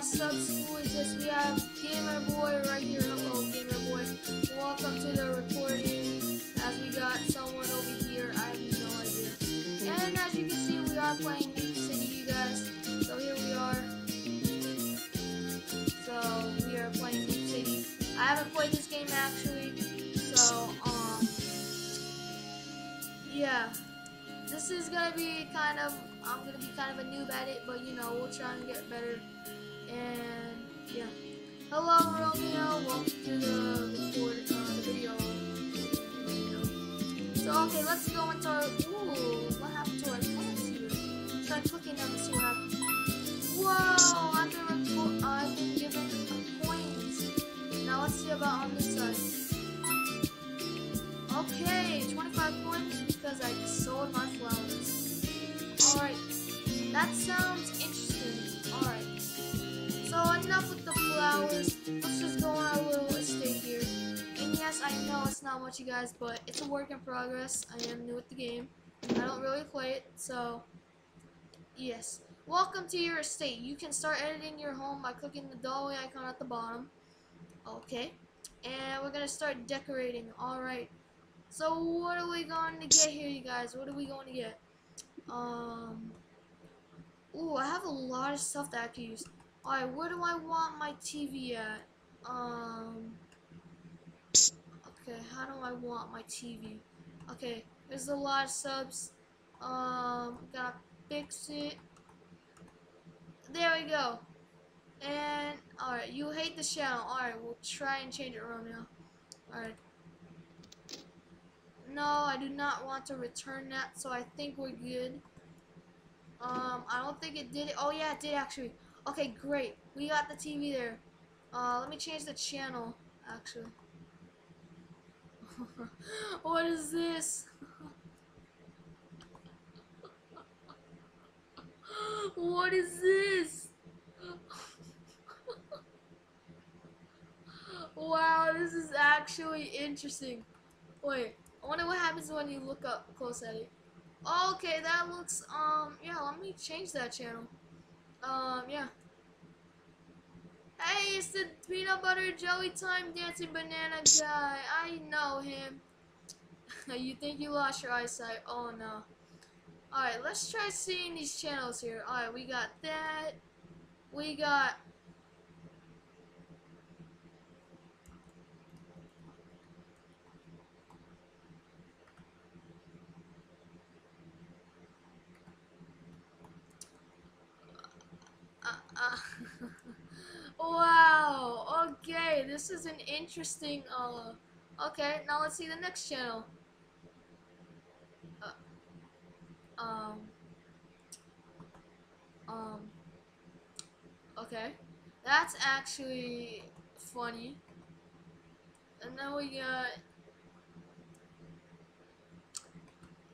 my subs, who is this? We have Gamer Boy right here. Hello Gamer Boy. Welcome to the recording, as we got someone over here, I have no idea. And as you can see, we are playing Meep City, you guys. So here we are. So we are playing Meep City. I haven't played this game actually, so um, yeah, this is gonna be kind of I'm gonna be kind of a noob at it, but you know we'll try and get better. And yeah, hello Romeo, welcome to the record uh, the video. So okay, let's go into our. Ooh, what happened to our phones here? Try clicking them to see what. Whoa, I've been reco- I've been given coins. Now let's see about on this side. Okay, 25 points because I sold my flowers. Alright, that sounds much, you guys, but it's a work in progress. I am new at the game. I don't really play it, so yes. Welcome to your estate. You can start editing your home by clicking the doorway icon at the bottom. Okay. And we're gonna start decorating. Alright. So what are we going to get here, you guys? What are we going to get? Um Ooh, I have a lot of stuff that I can use. Alright, where do I want my TV at? Um Okay, how do I want my TV? Okay, there's a lot of subs. Um gotta fix it. There we go. And alright, you hate the channel. Alright, we'll try and change it, Romeo. Alright. No, I do not want to return that, so I think we're good. Um, I don't think it did it. Oh yeah, it did actually. Okay, great. We got the TV there. Uh, let me change the channel, actually. what is this? what is this? wow, this is actually interesting. Wait, I wonder what happens when you look up close at it. Okay, that looks, um, yeah, let me change that channel. Um, yeah. Hey, it's the peanut butter jelly time dancing banana guy. I know him. you think you lost your eyesight? Oh no. Alright, let's try seeing these channels here. Alright, we got that. We got uh, uh, wow. Okay, this is an interesting. Uh, okay, now let's see the next channel. Uh, um. Um. Okay, that's actually funny. And then we got.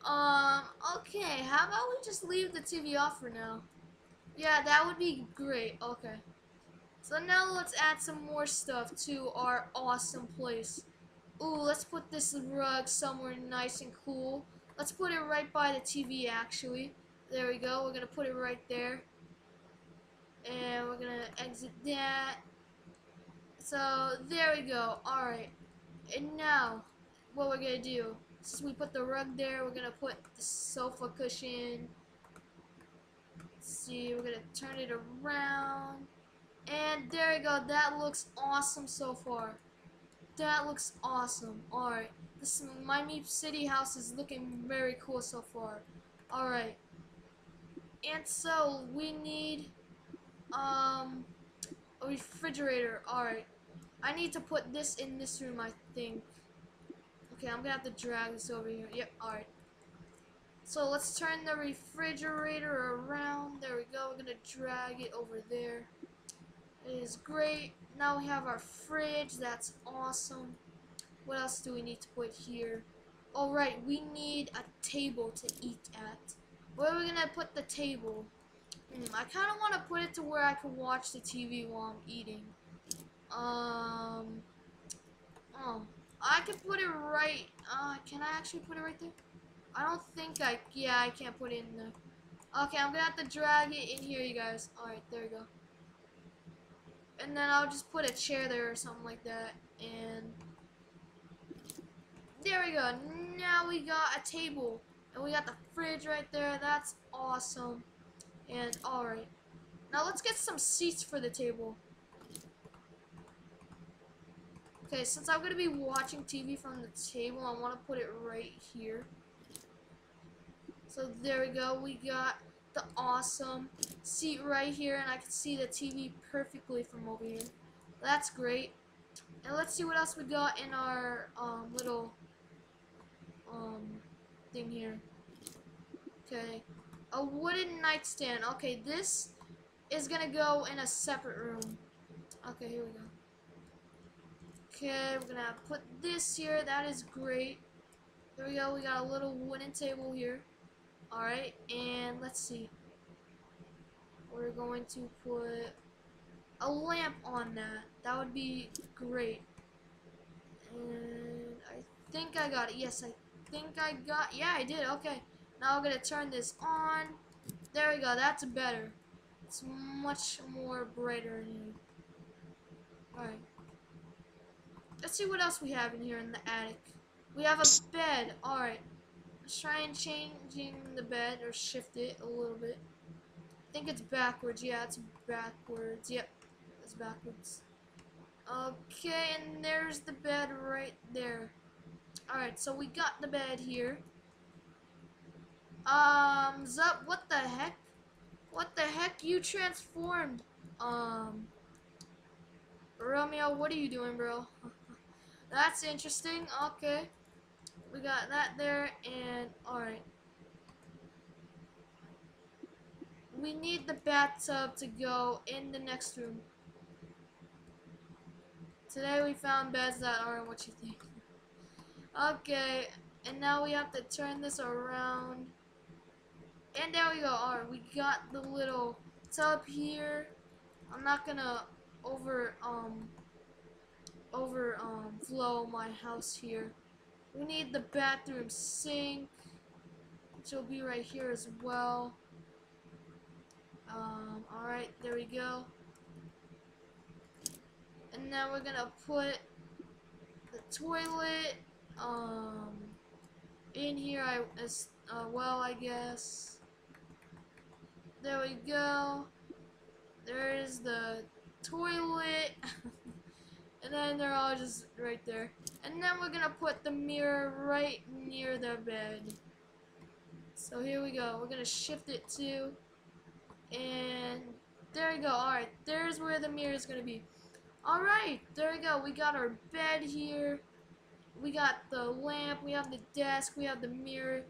Um. Okay, how about we just leave the TV off for now? Yeah, that would be great. Okay. So now let's add some more stuff to our awesome place. Ooh, let's put this rug somewhere nice and cool. Let's put it right by the TV, actually. There we go. We're going to put it right there. And we're going to exit that. So, there we go. Alright. And now, what we're going to do, since we put the rug there, we're going to put the sofa cushion see, we're gonna turn it around. And there we go, that looks awesome so far. That looks awesome. Alright, this my Meep City house is looking very cool so far. Alright. And so, we need, um, a refrigerator. Alright. I need to put this in this room, I think. Okay, I'm gonna have to drag this over here. Yep, alright. So let's turn the refrigerator around. There we go. We're to drag it over there. Is great. Now we have our fridge. That's awesome. What else do we need to put here? Alright, we need a table to eat at. Where are we going to put the table? Hmm, I kind of want to put it to where I can watch the TV while I'm eating. Um, Oh, I can put it right. Uh, can I actually put it right there? I don't think I. Yeah, I can't put it in there. Okay, I'm gonna have to drag it in here, you guys. All right, there we go. And then I'll just put a chair there or something like that, and there we go. Now we got a table, and we got the fridge right there. That's awesome. And all right, now let's get some seats for the table. Okay, since I'm going to be watching TV from the table, I want to put it right here. So there we go. We got the awesome seat right here, and I can see the TV perfectly from over here. That's great. And let's see what else we got in our um, little um, thing here. Okay, a wooden nightstand. Okay, this is gonna go in a separate room. Okay, here we go. Okay, we're gonna put this here. That is great. There we go. We got a little wooden table here. Alright, and let's see. We're going to put a lamp on that. That would be great. And I think I got it. Yes, I think I got Yeah, I did. Okay. Now I'm going to turn this on. There we go. That's better. It's much more brighter in here. Alright. Let's see what else we have in here in the attic. We have a bed. Alright. Let's try and changing the bed or shift it a little bit. I think it's backwards. Yeah, it's backwards. Yep, it's backwards. Okay, and there's the bed right there. Alright, so we got the bed here. Um, Zup, what the heck? What the heck? You transformed. Um, Romeo, what are you doing, bro? That's interesting. Okay. We got that there, and alright. We need the bathtub to go in the next room. Today we found beds that aren't what you think. Okay, and now we have to turn this around. And there we go. Alright, we got the little tub here. I'm not gonna over um over um flow my house here. We need the bathroom sink, which will be right here as well. Alright, there we go. And now we're gonna put the toilet um, in here I, as uh, well, I guess. There we go. There's the toilet. and then they're all just right there. And then we're gonna put the mirror right near the bed. So here we go. We're gonna shift it to, and there we go. Alright, there's where the mirror is gonna be. Alright, there we go. We got our bed here. We got the lamp, we have the desk, we have the mirror,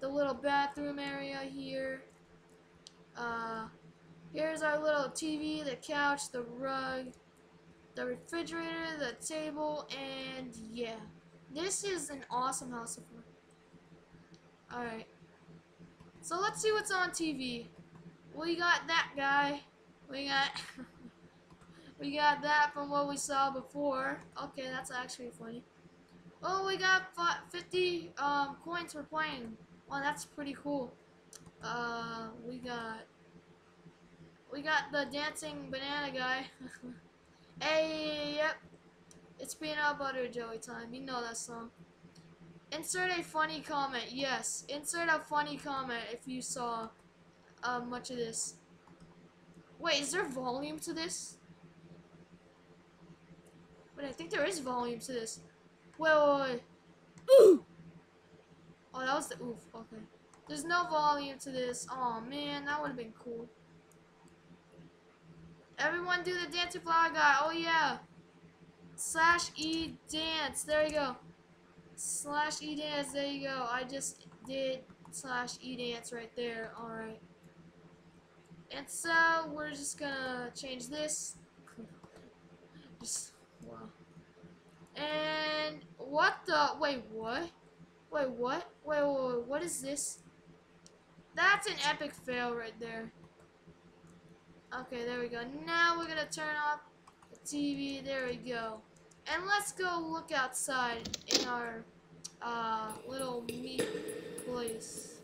the little bathroom area here. Uh, here's our little TV, the couch, the rug, the refrigerator, the table, and yeah. This is an awesome house. Alright. So let's see what's on TV. We got that guy. We got... we got that from what we saw before. Okay, that's actually funny. Oh, we got 50 um, coins for playing. Well, that's pretty cool. Uh, we got... We got the dancing banana guy. Hey, yep. It's peanut butter jelly time. You know that song. Insert a funny comment. Yes, insert a funny comment if you saw uh, much of this. Wait, is there volume to this? Wait, I think there is volume to this. Wait, wait, wait. Ooh! Oh, that was the oof. Okay. There's no volume to this. Oh man, that would have been cool. Everyone do the dancing flower guy. Oh yeah. Slash E dance. There you go. Slash E dance. There you go. I just did slash E dance right there. Alright. And so we're just gonna change this. just wow. And what the wait what? Wait what? Wait, wait, wait what is this? That's an epic fail right there. Okay, there we go. Now we're gonna turn off the TV. There we go. And let's go look outside in our uh, little meat place.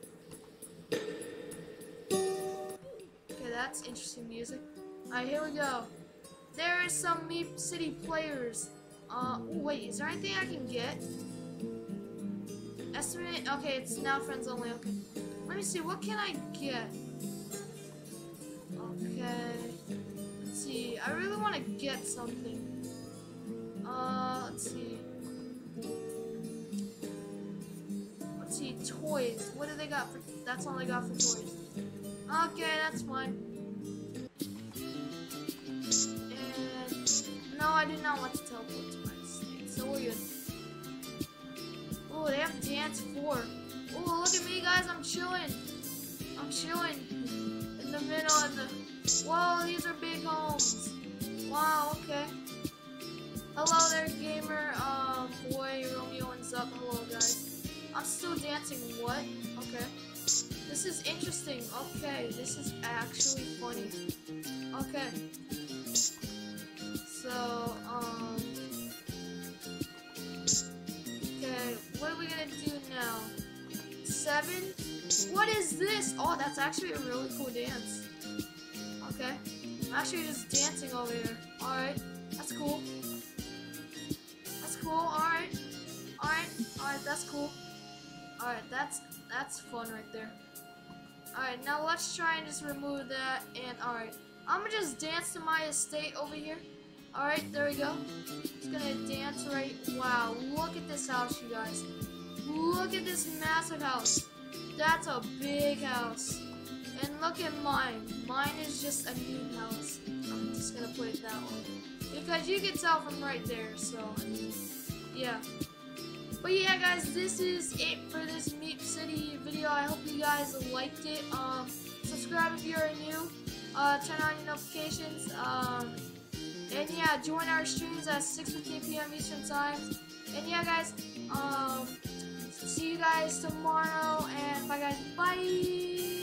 That's interesting music. Alright, here we go. There is some Meep City players. Uh, wait, is there anything I can get? Estimate, okay, it's now friends only, okay. Let me see, what can I get? Okay. Let's see, I really want to get something. Uh, let's see. Let's see, toys. What do they got for, that's all they got for toys. Okay, that's fine. And, no, I do not want to teleport to my state, so good. Oh, they have dance four. Oh, look at me, guys, I'm chilling. I'm chilling in the middle of the, whoa, these are big homes. Wow, okay. Hello there, gamer. Um, boy, Romeo and Zup. Hello, guys. I'm still dancing. What? Okay. This is interesting. Okay, this is actually funny. Okay. So, um. Okay, what are we gonna do now? Seven? What is this? Oh, that's actually a really cool dance. Okay. I'm actually just dancing over here. Alright, that's cool That's cool. Alright. Alright. Alright, that's cool. Alright, that's that's fun right there. Alright, now let's try and just remove that and alright. I'm gonna just dance to my estate over here. Alright, there we go. Just gonna dance right wow, look at this house you guys. Look at this massive house. That's a big house. And look at mine. Mine is just a new house. I'm just gonna put it that way. Because you can tell from right there, so yeah. But yeah, guys, this is it for this Meep City video. I hope you guys liked it. Um, subscribe if you're new. Uh, turn on your notifications. Um, and yeah, join our streams at 6:15 p.m. Eastern Time. And yeah, guys, um, see you guys tomorrow. And bye, guys. Bye.